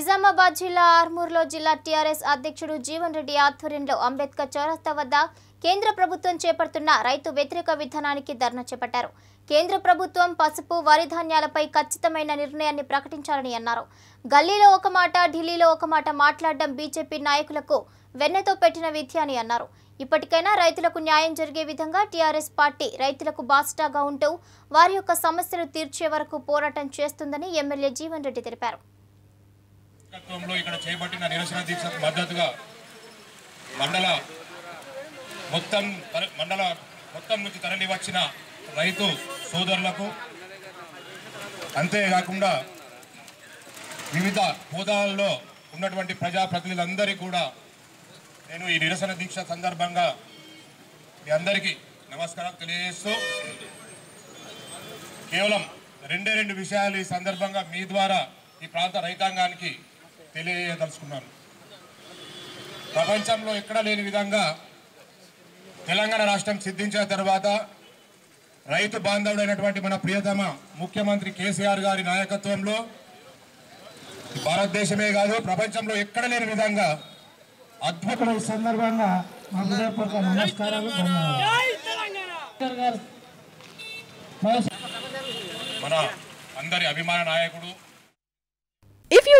నిజామాబాద్ జిల్లా ఆర్మూర్లో జిల్లా టీఆర్ఎస్ అధ్యక్షుడు జీవన్ రెడ్డి ఆధ్వర్యంలో అంబేద్కర్ చౌరస్తా వద్ద కేంద్ర ప్రభుత్వం చేపడుతున్న రైతు వ్యతిరేక విధానానికి ధర్నా చేపట్టారు. కేంద్ర ప్రభుత్వం పసుపు వరి ధాన్యాలపై ఖచ్చితమైన నిర్ణయాన్ని ప్రకటించాలని అన్నారు. గల్లీలో ఒక మాట ఢిల్లీలో ఒక మాట మాట్లాడడం బీజేపీ నాయకులకు వెన్నెతో పెట్టిన విద్య అని అన్నారు. ఇప్పటికైనా రైతులకు న్యాయం జరిగే విధంగా టీఆర్ఎస్ పార్టీ రైతులకు బాస్టాగా ఉంటూ వారి యొక్క సమస్యలు తీర్చే వరకు పోరాటం చేస్తుందని ఎమ్మెల్యే జీవన్ రెడ్డి తెలిపారు. నాయకత్వంలో ఇక్కడ చేపట్టిన నిరసన దీక్షకు మద్దతుగా మండల మొత్తం తర- మండల మొత్తం నుంచి తరలి వచ్చిన రైతు సోదరులకు అంతేకాకుండా వివిధ హోదాల్లో ఉన్నటువంటి ప్రజాప్రతినిధులందరికీ కూడా నేను ఈ నిరసన దీక్ష సందర్భంగా మీ అందరికీ నమస్కారం తెలియజేస్తూ కేవలం రెండే రెండు విషయాలు ఈ సందర్భంగా మీ ద్వారా ఈ ప్రాంత రైతాంగానికి తెలియదలుచుకున్నాను ప్రపంచంలో ఎక్కడా లేని విధంగా తెలంగాణ రాష్ట్రం సిద్ధించిన తర్వాత రైతు బాంధవుడైనటువంటి మన ప్రియతమ ముఖ్యమంత్రి కేసీఆర్ గారి నాయకత్వంలో భారతదేశమే కాదు ప్రపంచంలో ఎక్కడ లేని విధంగా అద్భుతమైన సందర్భంగా నమస్కారాలు మన అందరి అభిమాన నాయకుడు